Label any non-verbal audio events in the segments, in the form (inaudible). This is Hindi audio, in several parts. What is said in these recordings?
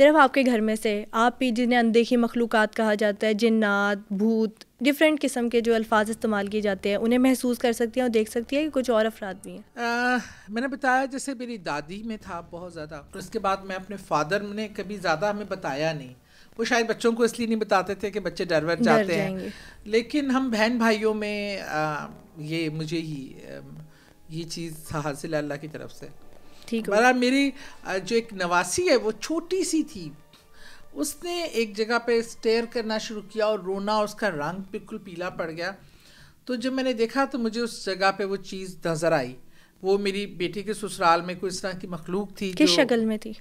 सिर्फ़ आपके घर में से आप ही जिन्हें अनदेखी मखलूक़ात कहा जाता है जिन्नात भूत डिफरेंट किस्म के जो अल्फाज इस्तेमाल किए जाते हैं उन्हें महसूस कर सकती हैं और देख सकती है कि कुछ और अफराद भी हैं। मैंने बताया जैसे मेरी दादी में था बहुत ज़्यादा उसके बाद मैं अपने फादर ने कभी ज़्यादा हमें बताया नहीं। वो शायद बच्चों को इसलिए नहीं बताते थे कि बच्चे डर वर जाते हैं। लेकिन हम बहन भाइयों में आ, ये मुझे ही ये चीज़ हासिल अल्लाह की तरफ़ से। ठीक है। मेरी जो एक नवासी है वो छोटी सी थी। उसने एक जगह पे स्टेयर करना शुरू किया और रोना उसका रंग बिल्कुल पीला पड़ गया। तो जब मैंने देखा तो मुझे उस जगह पे वो चीज़ नज़र आई। वो मेरी बेटी के ससुराल में कोई इस तरह की मखलूक थी किस शक्ल में थी?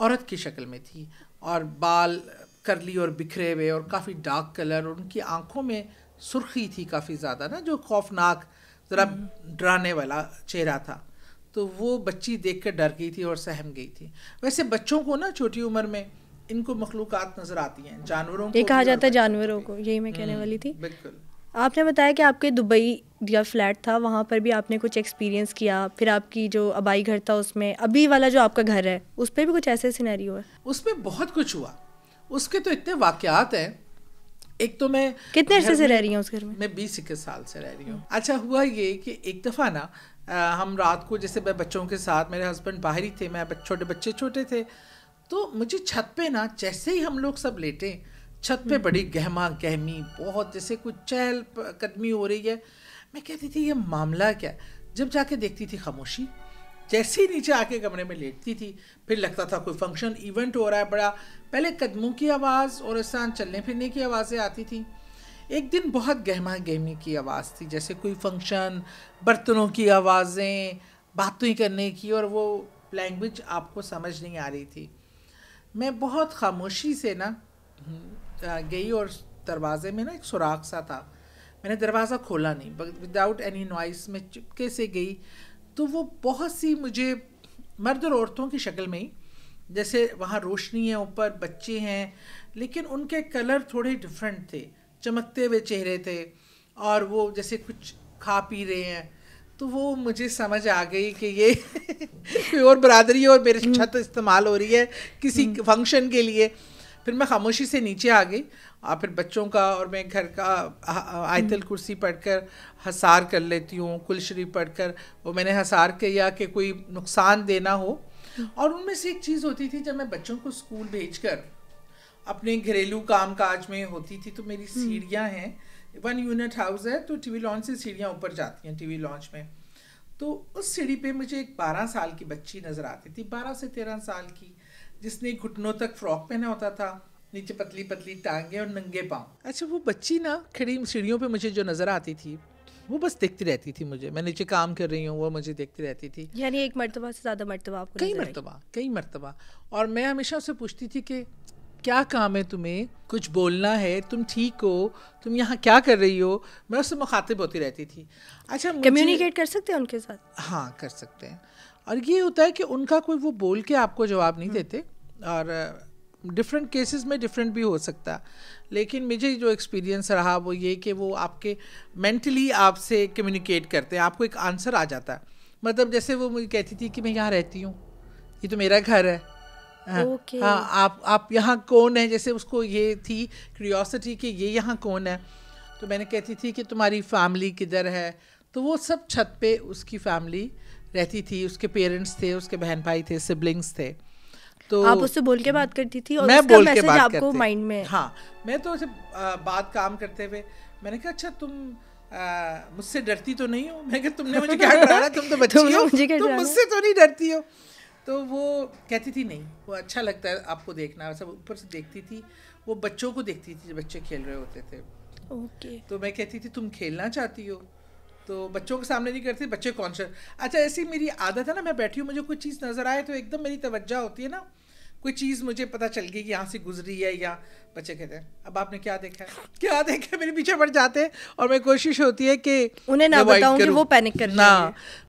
औरत की शक्ल में थी। और बाल करली और बिखरे हुए और काफ़ी डार्क कलर और उनकी आँखों में सुर्खी थी काफ़ी ज़्यादा ना जो खौफनाक ज़रा हम्म। डराने वाला चेहरा था। तो वो बच्ची देख कर डर गई थी और सहम गई थी। वैसे बच्चों को ना छोटी उम्र में इनको मखलूक़ात नज़र आती हैं जानवरों ये कहा जाता है जानवरों को यही मैं कहने हम्म, वाली थी। बिल्कुल। आपने बताया कि आपके दुबई या फ्लैट था वहाँ पर भी आपने कुछ एक्सपीरियंस किया फिर आपकी जो अबाई घर था उसमें अभी वाला जो आपका घर है उस पर भी कुछ ऐसे सिनेरियो है? उसमें बहुत कुछ हुआ। उसके तो इतने वाक्यात हैं। एक तो मैं कितने अरसे से रह रही हूँ उस घर में? मैं बीस इक्कीस साल से रह रही हूँ। अच्छा हुआ ये कि एक दफ़ा ना हम रात को जैसे मैं बच्चों के साथ मेरे हस्बैंड बाहर ही थे मैं छोटे बच्चे छोटे थे तो मुझे छत पे ना जैसे ही हम लोग सब लेटे छत पे बड़ी गहमा गहमी बहुत जैसे कुछ चहल कदमी हो रही है। मैं कहती थी ये मामला क्या जब जाके देखती थी खामोशी जैसे ही नीचे आके कमरे में लेटती थी फिर लगता था कोई फ़ंक्शन इवेंट हो रहा है बड़ा। पहले कदमों की आवाज़ और इस चलने फिरने की आवाज़ें आती थी। एक दिन बहुत गहमा गहमी की आवाज़ थी, जैसे कोई फ़ंक्शन बर्तनों की आवाज़ें, बातें करने की और वो लैंग्वेज आपको समझ नहीं आ रही थी। मैं बहुत खामोशी से ना गई और दरवाज़े में ना एक सुराख सा था। मैंने दरवाज़ा खोला नहीं विदाउट एनी नॉइस में चुपके से गई। तो वो बहुत सी मुझे मर्द और औरतों की शक्ल में ही, जैसे वहाँ रोशनी है ऊपर, बच्चे हैं, लेकिन उनके कलर थोड़े डिफरेंट थे। चमकते हुए चेहरे थे और वो जैसे कुछ खा पी रहे हैं तो वो मुझे समझ आ गई कि ये (laughs) और बरदरी और मेरे हम्म। छत इस्तेमाल हो रही है किसी फ़ंक्शन हम्म। के लिए फिर मैं खामोशी से नीचे आ गई और फिर बच्चों का और मैं घर का आयतल हम्म। कुर्सी पढ़कर हसार कर लेती हूँ कुल शरीफ पढ़कर वो मैंने हसार किया कि कोई नुकसान देना हो और उनमें से एक चीज़ होती थी जब मैं बच्चों को स्कूल भेजकर अपने घरेलू काम काज में होती थी तो मेरी सीढ़ियाँ हैं। वन यूनिट हाउस है तो टीवी लॉन्च से सीढ़ियाँ ऊपर जाती हैं टीवी लॉन्च में। तो उस सीढ़ी पे मुझे एक बारह साल की बच्ची नज़र आती थी बारह से तेरह साल की जिसने घुटनों तक फ्रॉक पहना होता था नीचे पतली पतली टांगे और नंगे पाँव। अच्छा वो बच्ची ना खड़ी सीढ़ियों पे मुझे जो नज़र आती थी वो बस देखती रहती थी मुझे। मैं नीचे काम कर रही हूँ वो मुझे देखती रहती थी। यानी एक मरतबा से ज़्यादा मरतबा आपको कई मरतबा कई मरतबा। और मैं हमेशा उससे पूछती थी कि क्या काम है तुम्हें? कुछ बोलना है तुम ठीक हो तुम यहाँ क्या कर रही हो? मैं उससे मुखातिब होती रहती थी। अच्छा कम्युनिकेट कर सकते हैं उनके साथ? हाँ कर सकते हैं। और ये होता है कि उनका कोई वो बोल के आपको जवाब नहीं हम्म। देते और डिफरेंट केसेस में डिफरेंट भी हो सकता। लेकिन मुझे जो एक्सपीरियंस रहा वो ये कि वो आपके मेंटली आपसे कम्युनिकेट करते हैं आपको एक आंसर आ जाता। है मतलब जैसे वो मुझे कहती थी कि मैं यहाँ रहती हूँ ये तो मेरा घर है हाँ, okay. हाँ आप आप यहाँ कौन है? जैसे उसको ये थी क्रियोसिटी कि ये यहाँ कौन है? तो मैंने कहती थी कि तुम्हारी फैमिली किधर है? तो वो सब छत पे उसकी फैमिली रहती थी उसके पेरेंट्स थे उसके बहन भाई थे सिबलिंग्स थे। तो आप उससे बोल के बात करती थी और मैं बोल के बात आपको माइंड में हाँ। मैं तो उसे बात काम करते हुए मैंने कहा अच्छा तुम मुझसे डरती तो नहीं हो? (laughs) मैं कहा तुमने मुझे क्या डराया? तुम तो बच्ची हो। तुम मुझसे तो नहीं डरती हो। तो वो कहती थी नहीं वो अच्छा लगता है आपको देखना। सब ऊपर से देखती थी। वो बच्चों को देखती थी जब बच्चे खेल रहे होते थे। ओके। तो मैं कहती थी तुम खेलना चाहती हो? तो बच्चों के सामने नहीं करती बच्चे कॉन्शियस। अच्छा ऐसी मेरी आदत है ना मैं बैठी हूँ मुझे कोई चीज़ नज़र आए तो एकदम मेरी तवज्जो होती है ना। कोई चीज़ मुझे पता चल गई कि यहाँ से गुजरी है या बच्चे कहते हैं अब आपने क्या देखा है? (laughs) क्या देखा मेरे पीछे पड़ जाते हैं और मेरी कोशिश होती है कि उन्हें ना बताऊँ कि वो पैनिक कर ना।